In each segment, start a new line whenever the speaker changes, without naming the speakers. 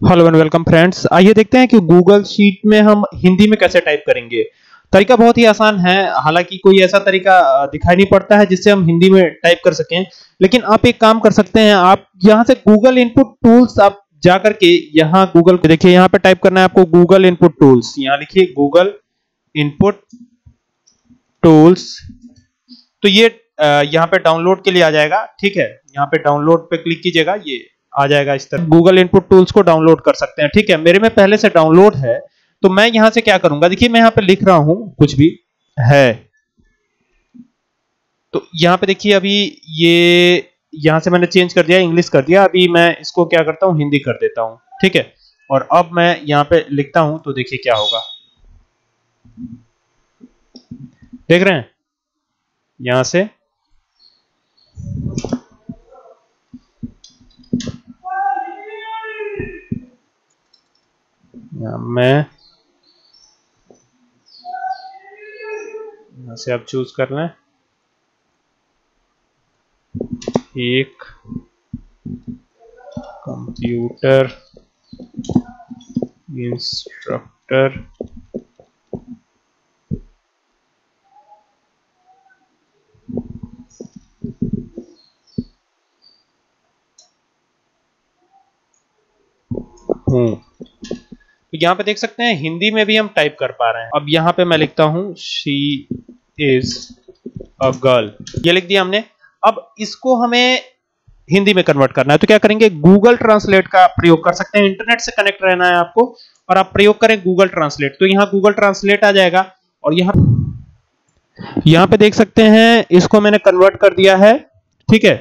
Hello and welcome friends आइए देखते हैं कि गूगल शीट में हम हिंदी में कैसे टाइप करेंगे। तरीका बहुत ही आसान है। हालाँकि कोई ऐसा तरीका दिखाई नहीं पड़ता है जिससे हम हिंदी में टाइप कर सकें। लेकिन आप एक काम कर सकते हैं। आप यहाँ से गूगल इनपुट टूल्स आप जाकर के यहाँ गूगल देखिए। यहाँ पे टाइप करना है आपको गूगल इनपुट टूल्स यहाँ लिखिए गूगल इनपुट टूल्स तो ये यहाँ पे डाउनलोड के लिए आ जाएगा। ठीक है? यहाँ पे डाउनलोड पे क्लिक कीजिएगा। ये आ जाएगा इस तरह। गूगल इनपुट टूल्स को डाउनलोड कर सकते हैं, ठीक है? मेरे में पहले से डाउनलोड है तो मैं यहाँ से क्या करूँगा? देखिए, मैं यहाँ पे लिख रहा हूँ, कुछ भी है। तो यहाँ पे देखिए, अभी ये, यहाँ से मैंने चेंज कर दिया इंग्लिश कर दिया। अभी मैं इसको क्या करता हूँ? हिंदी कर देता हूँ, ठीक है? और अब मैं यहाँ पे लिखता हूँ तो देखिए क्या होगा। देख रहे हैं? यहाँ से मैं। से आप चूज़ कर लें। एक कंप्यूटर इंस्ट्रक्टर हूँ तो यहाँ पे देख सकते हैं, हिंदी में भी हम टाइप कर पा रहे हैं। अब यहाँ पे मैं लिखता हूँ शी इज़ अ गर्ल ये लिख दिया हमने। अब इसको हमें हिंदी में कन्वर्ट करना है। तो क्या करेंगे गूगल ट्रांसलेट का प्रयोग कर सकते हैं। इंटरनेट से कनेक्ट रहना है आपको, और आप प्रयोग करें गूगल ट्रांसलेट तो यहाँ गूगल ट्रांसलेट आ जाएगा, और यहाँ यहाँ पे देख सकते हैं, इसको मैंने कन्वर्ट कर दिया है। ठीक है?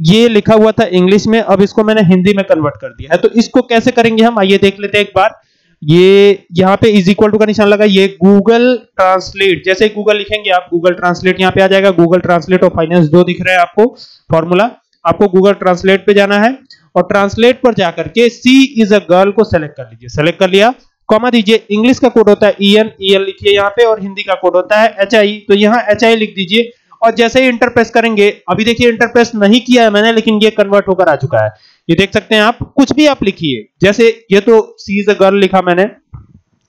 ये लिखा हुआ था इंग्लिश में, अब इसको मैंने हिंदी में कन्वर्ट कर दिया है। तो इसको कैसे करेंगे हम? आइए देख लेते हैं एक बार। ये यहाँ पे इज़ इक्वल टू का निशान लगा, ये गूगल ट्रांसलेट जैसे गूगल लिखेंगे आप गूगल ट्रांसलेट यहाँ पे आ जाएगा। गूगल ट्रांसलेट और फाइनेंस दो दिख रहा है आपको फॉर्मूला आपको गूगल ट्रांसलेट पे जाना है और ट्रांसलेट पर जाकर के सी इज़ अ गर्ल को सेलेक्ट कर लीजिए। सेलेक्ट कर लिया। कॉमा दीजिए, इंग्लिश का कोड होता है ई एन ई एल लिखिए यहाँ पे और हिंदी का कोड होता है एच आई तो यहाँ एच आई लिख दीजिए। और जैसे ही इंटरप्रेस करेंगे, अभी देखिए इंटरप्रेस नहीं किया है मैंने, लेकिन ये कन्वर्ट होकर आ चुका है। ये देख सकते हैं आप, कुछ भी आप लिखिए। जैसे ये तो सी इज़ अ गर्ल लिखा मैंने।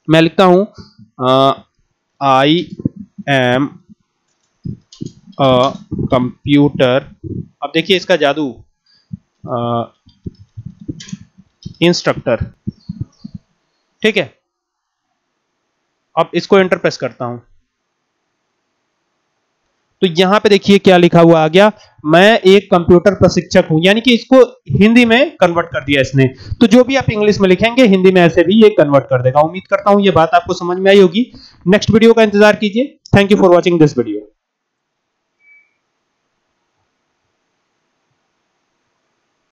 मैं लिखता हूँ आई एम अ कंप्यूटर अब देखिए इसका जादू। इंस्ट्रक्टर ठीक है? अब इसको इंटरप्रेस करता हूँ। तो यहाँ पे देखिए क्या लिखा हुआ आ गया। मैं एक कंप्यूटर प्रशिक्षक हूँ, यानी कि इसको हिंदी में कन्वर्ट कर दिया इसने। तो जो भी आप इंग्लिश में लिखेंगे, हिंदी में ऐसे भी ये कन्वर्ट कर देगा। उम्मीद करता हूँ ये बात आपको समझ में आई होगी। नेक्स्ट वीडियो का इंतज़ार कीजिए। Thank you for watching this video